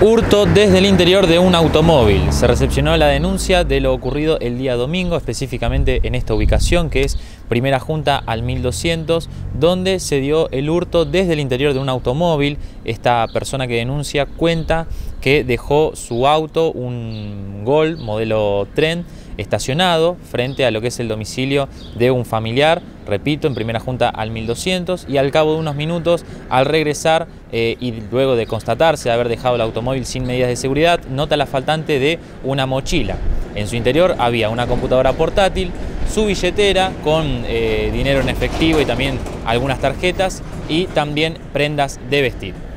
Hurto desde el interior de un automóvil. Se recepcionó la denuncia de lo ocurrido el día domingo, específicamente en esta ubicación que es Primera Junta al 1200, donde se dio el hurto desde el interior de un automóvil. Esta persona que denuncia cuenta que dejó su auto, un Gol modelo tren, estacionado frente a lo que es el domicilio de un familiar, repito, en primera junta al 1200 y al cabo de unos minutos al regresar eh, y luego de constatarse haber dejado el automóvil sin medidas de seguridad, nota la faltante de una mochila. En su interior había una computadora portátil, su billetera con eh, dinero en efectivo y también algunas tarjetas y también prendas de vestir.